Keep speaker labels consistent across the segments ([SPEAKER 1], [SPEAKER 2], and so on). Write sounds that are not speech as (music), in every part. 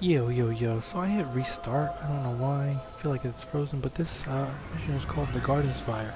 [SPEAKER 1] Yo, yo, yo. So I hit restart. I don't know why. I feel like it's frozen, but this uh, mission is called the Garden Spire.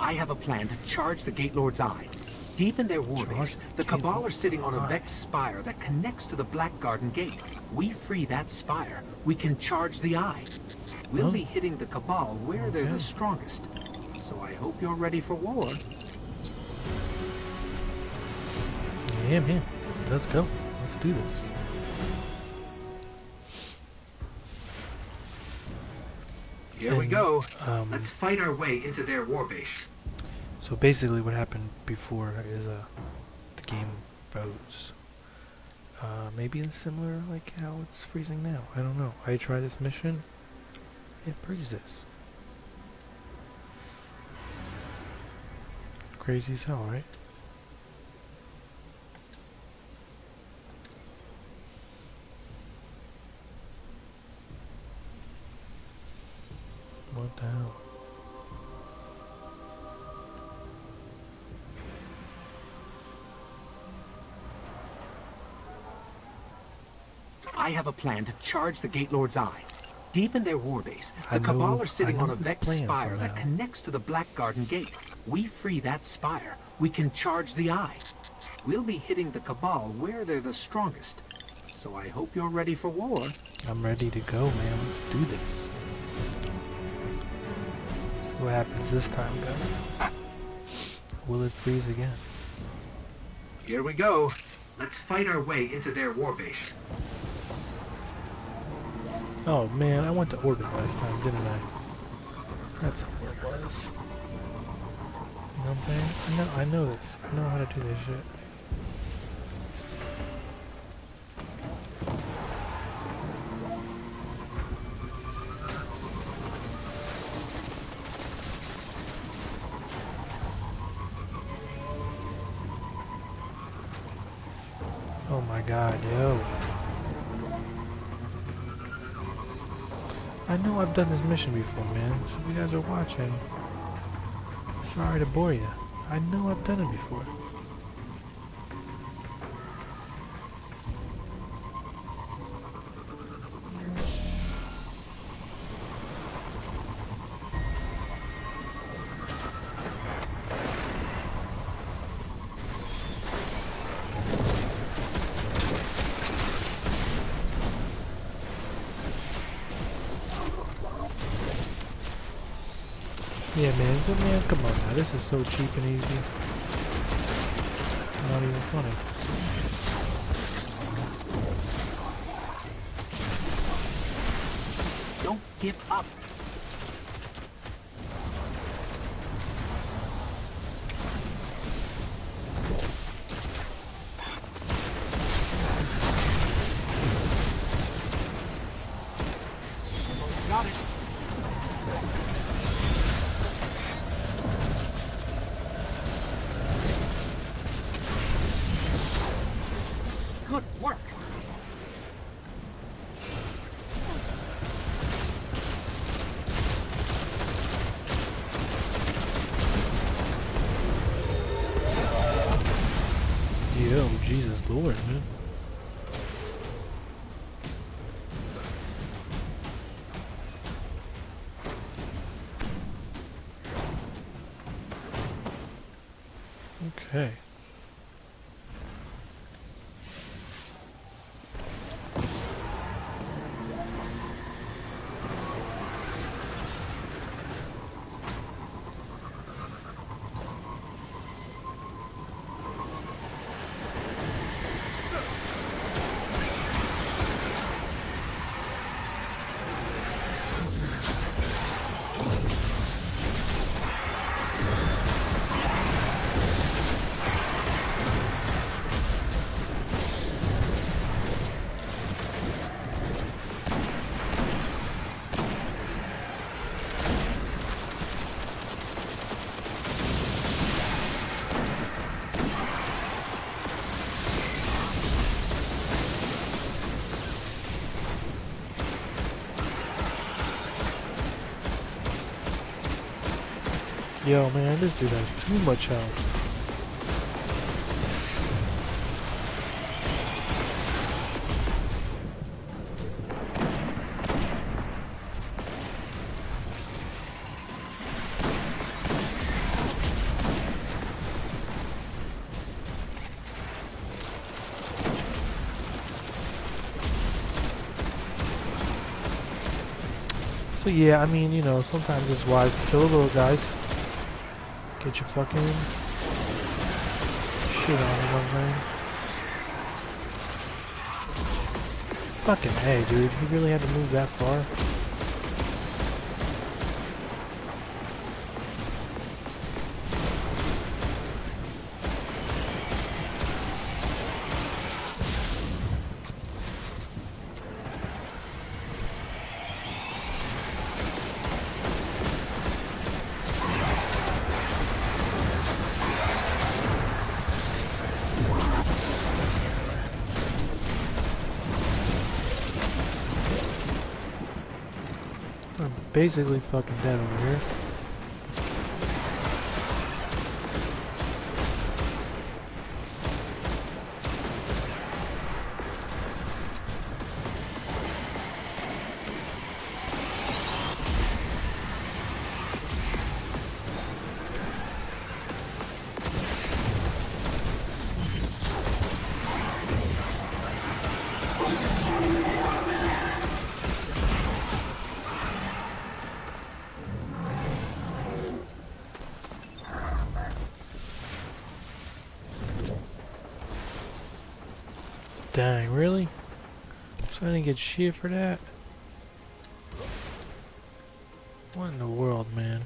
[SPEAKER 2] I have a plan to charge the Gate Lord's Eye. Deep in their war base, the Cabal are sitting on a. Vex spire that connects to the Black Garden Gate. We free that spire, we can charge the Eye. We'll
[SPEAKER 1] Oh.
[SPEAKER 2] be hitting the Cabal where they're the strongest. So I hope you're ready for war.
[SPEAKER 1] Yeah, man. Let's go. Let's do this.
[SPEAKER 2] Here we go.
[SPEAKER 1] Um,
[SPEAKER 2] Let's fight our way into their war base.
[SPEAKER 1] so basically, what happened before is uh, the game froze. Uh, maybe it's similar like how it's freezing now. I don't know. I try this mission. It freezes. Crazy as hell, right? Hell?
[SPEAKER 2] I have a plan to charge the Gate Lord's Eye. Deep in their war base,
[SPEAKER 1] I
[SPEAKER 2] the Cabal
[SPEAKER 1] know-
[SPEAKER 2] are sitting on a Vex spire that connects to the Black Garden Gate. We free that spire, we can charge the Eye. We'll be hitting the Cabal where they're the strongest. So I hope you're ready for war.
[SPEAKER 1] I'm ready to go, man. Let's do this. What happens this time, guys. Will it freeze again?
[SPEAKER 2] Here we go. Let's fight our way into their war base.
[SPEAKER 1] Oh man, I went to orbit last time, didn't I? That's where it was. You know what I'm saying? I know, I know this. I know how to do this shit. My god, yo. I know I've done this mission before, man. So if you guys are watching, sorry to bore you. I know I've done it before. Yeah, man. Man, come on now. This is so cheap and easy. Not even funny.
[SPEAKER 2] Don't give up. Got it.
[SPEAKER 1] Yo, man, this dude has too much health. So yeah, I mean, you know, sometimes it's wise to kill little guys. Get your fucking shit on, you know what? Fucking hey, dude. you really had to move that far? Basically fucking dead over here. Dang, really? So I didn't get shit for that? What in the world, man?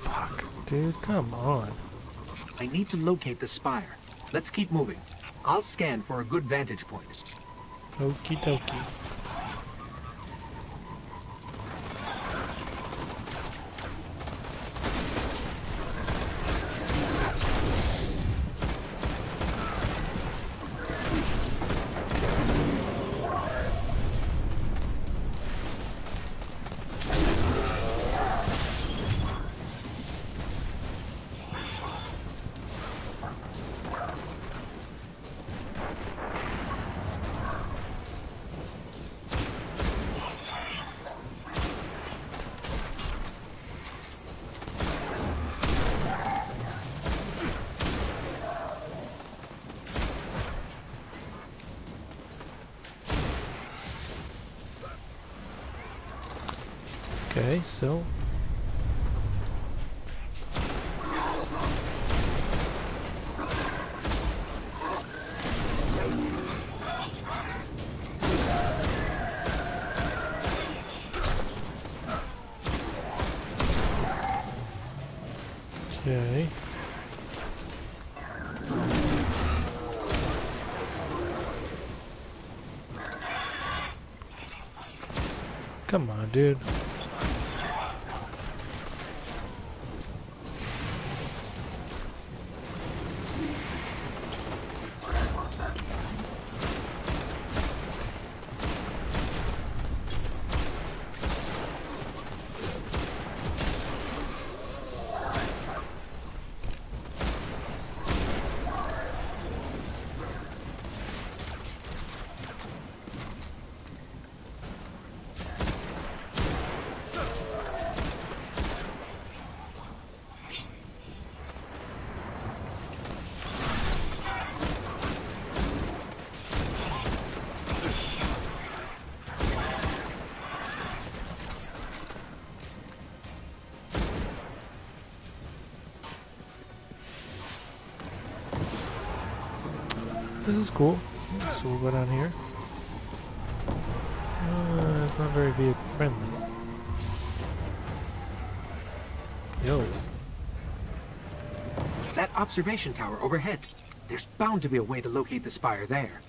[SPEAKER 1] Fuck, dude, come on.
[SPEAKER 2] I need to locate the spire. Let's keep moving. I'll scan for a good vantage point.
[SPEAKER 1] Okie dokie. Okay, so Okay. Come on, dude. This is cool. So we'll go down here. Uh, it's not very vehicle friendly. Yo.
[SPEAKER 2] That observation tower overhead. There's bound to be a way to locate the spire there.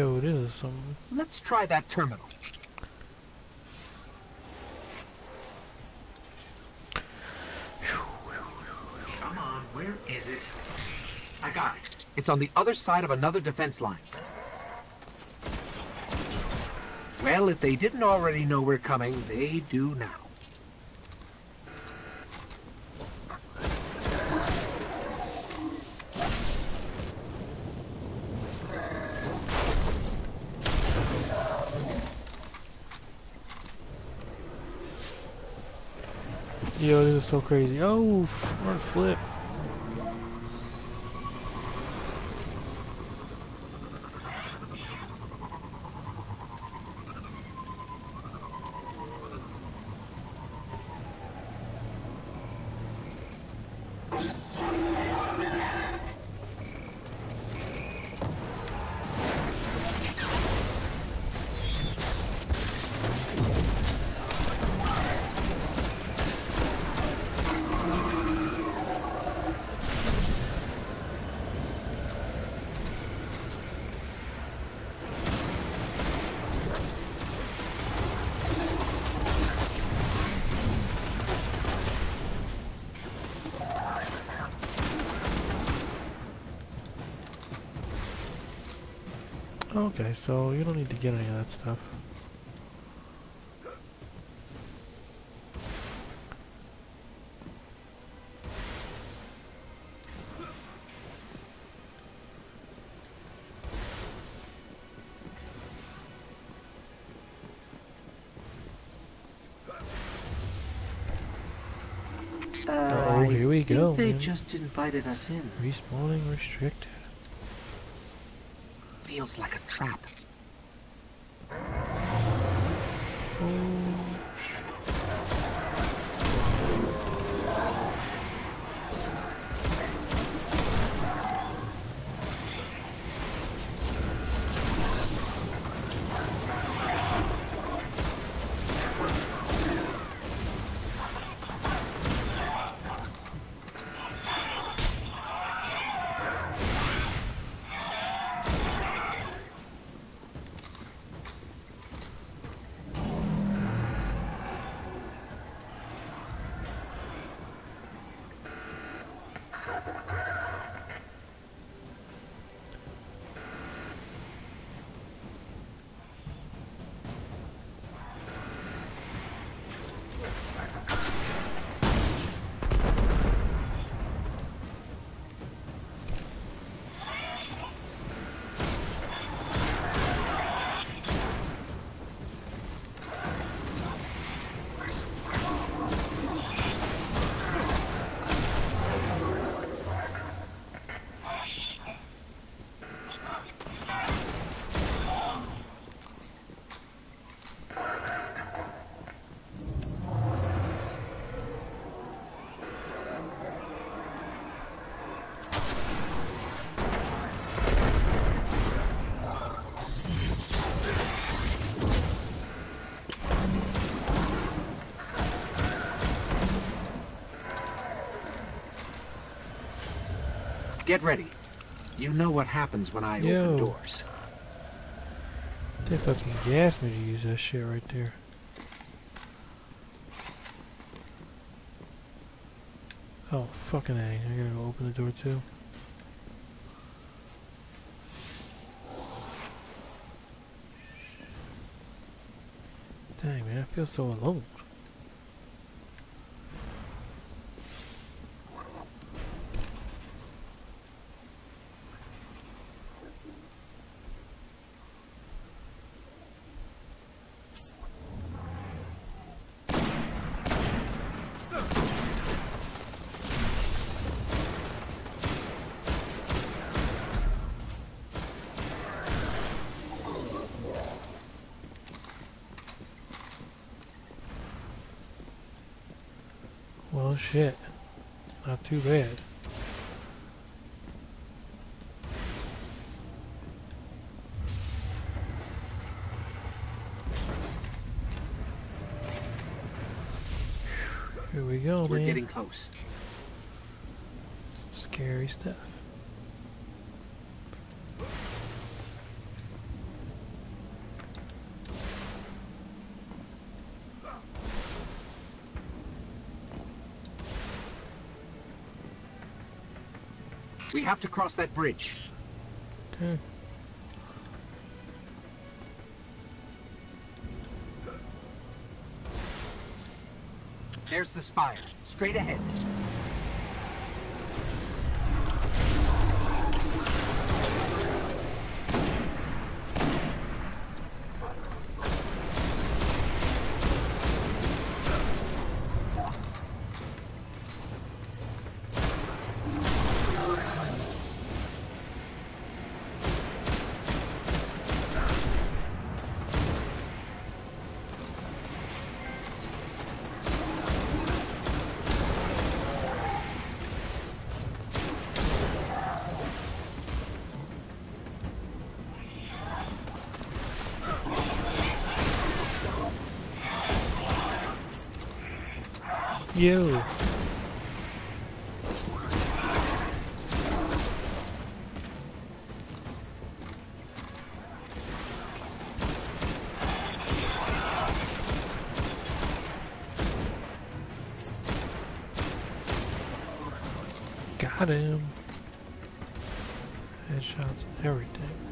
[SPEAKER 1] Yo, it is some.
[SPEAKER 2] Let's try that terminal. Come on, where is it? I got it. It's on the other side of another defense line. Well, if they didn't already know we're coming, they do now.
[SPEAKER 1] Yo, this is so crazy. Oh, smart flip. Okay, so you don't need to get any of that stuff. Oh, here we
[SPEAKER 2] think
[SPEAKER 1] go.
[SPEAKER 2] They
[SPEAKER 1] man.
[SPEAKER 2] just invited us in.
[SPEAKER 1] Respawning restricted.
[SPEAKER 2] Feels like a trap. Get ready. You know what happens when I
[SPEAKER 1] Yo.
[SPEAKER 2] open doors.
[SPEAKER 1] they fucking gassed me to use that shit right there. Oh, fucking A. I gotta go open the door too. Dang, man, I feel so alone. Well, shit. Not too bad. Here we go,
[SPEAKER 2] We're
[SPEAKER 1] man.
[SPEAKER 2] getting close.
[SPEAKER 1] Scary stuff.
[SPEAKER 2] We have to cross that bridge.
[SPEAKER 1] Okay.
[SPEAKER 2] There's the spire. Straight ahead.
[SPEAKER 1] You. Got him. Headshots, everything.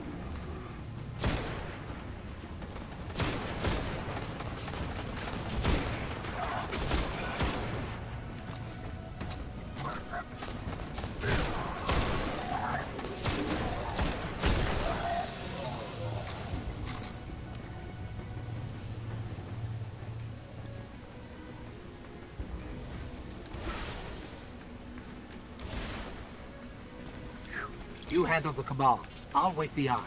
[SPEAKER 2] You handle the Cabal. I'll wait the eye.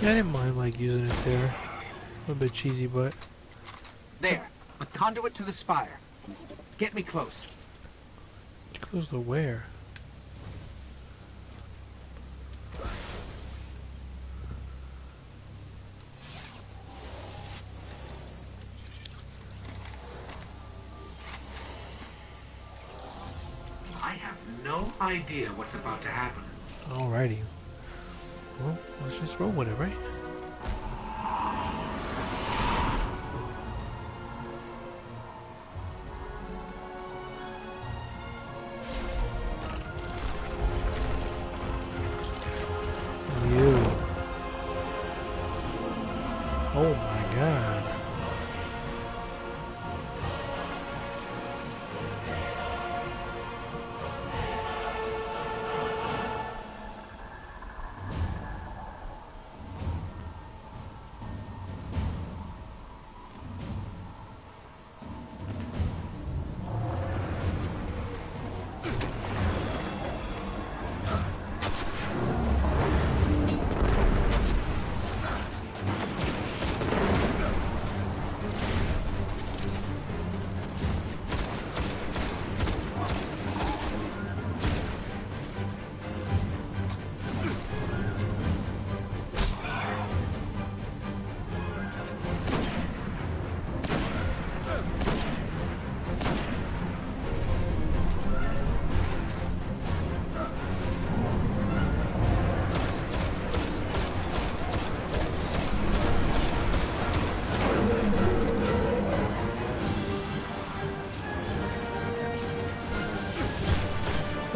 [SPEAKER 1] Yeah, I didn't mind like using it there. A little bit cheesy, but
[SPEAKER 2] conduit to the spire. Get me close.
[SPEAKER 1] close to where?
[SPEAKER 2] I have no idea what's about to happen.
[SPEAKER 1] Alrighty. Well, let's just roll with it, right? My god.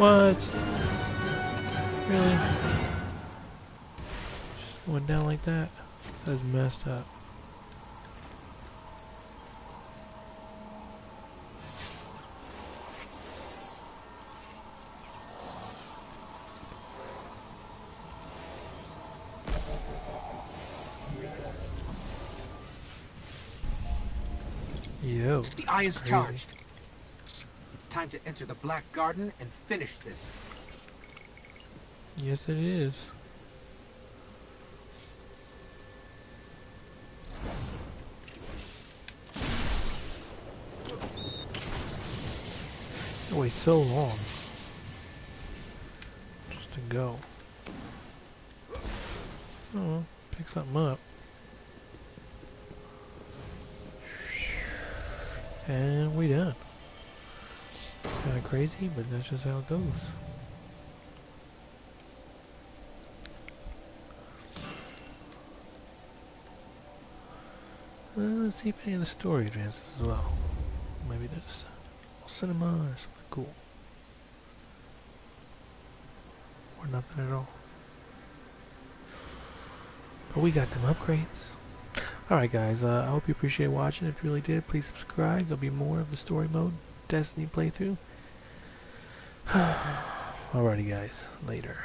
[SPEAKER 1] What? Really? Just going down like that? That's messed up. Yo.
[SPEAKER 2] The eye is
[SPEAKER 1] Crazy.
[SPEAKER 2] charged. Time to enter the Black Garden and finish this.
[SPEAKER 1] Yes, it is. Wait so long just to go. Oh, pick something up. And we done. Kind of crazy, but that's just how it goes. Uh, let's see if any of the story advances as well. Maybe there's a cinema or something cool. Or nothing at all. But we got them upgrades. Alright guys, uh, I hope you appreciate watching. If you really did, please subscribe. There'll be more of the story mode Destiny playthrough. (sighs) Alrighty guys, later.